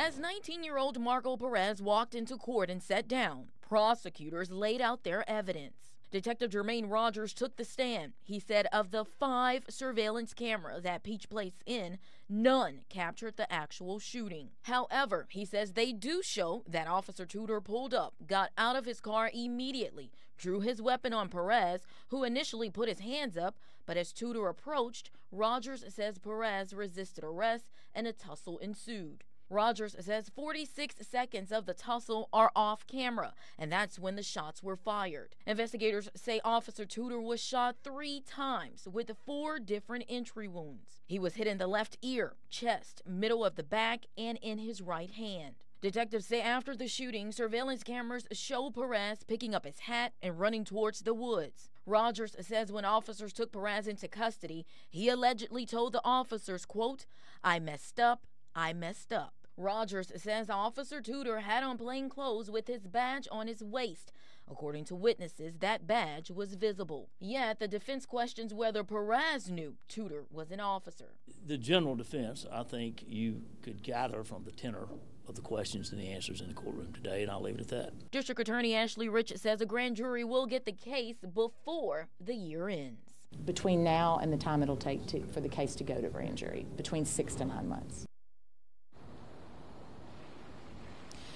As 19 year old Marco Perez walked into court and sat down, prosecutors laid out their evidence. Detective Jermaine Rogers took the stand. He said of the five surveillance cameras at Peach Place Inn, none captured the actual shooting. However, he says they do show that Officer Tuder pulled up, got out of his car immediately, drew his weapon on Perez, who initially put his hands up, but as Tuder approached, Rogers says Perez resisted arrest and a tussle ensued. Rogers says 46 seconds of the tussle are off camera, and that's when the shots were fired. Investigators say Officer Tuder was shot three times with four different entry wounds. He was hit in the left ear, chest, middle of the back, and in his right hand. Detectives say after the shooting, surveillance cameras show Perez picking up his hat and running towards the woods. Rogers says when officers took Perez into custody, he allegedly told the officers, quote, I messed up, I messed up. Rogers says Officer Tuder had on plain clothes with his badge on his waist. According to witnesses, that badge was visible. Yet the defense questions whether Perez knew Tuder was an officer. The general defense, I think you could gather from the tenor of the questions and the answers in the courtroom today, and I'll leave it at that. District Attorney Ashley Rich says a grand jury will get the case before the year ends. Between now and the time it'll take to, for the case to go to grand jury, between six to nine months.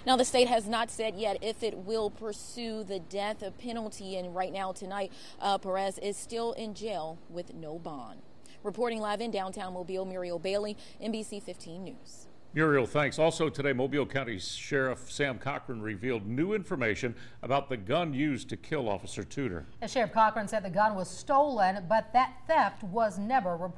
Now, the state has not said yet if it will pursue the death penalty, and right now, tonight, uh, Perez is still in jail with no bond. Reporting live in downtown Mobile, Muriel Bailey, NBC 15 News. Muriel, thanks. Also today, Mobile County Sheriff Sam Cochran revealed new information about the gun used to kill Officer Tuder. As Sheriff Cochran said the gun was stolen, but that theft was never reported.